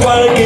cualquier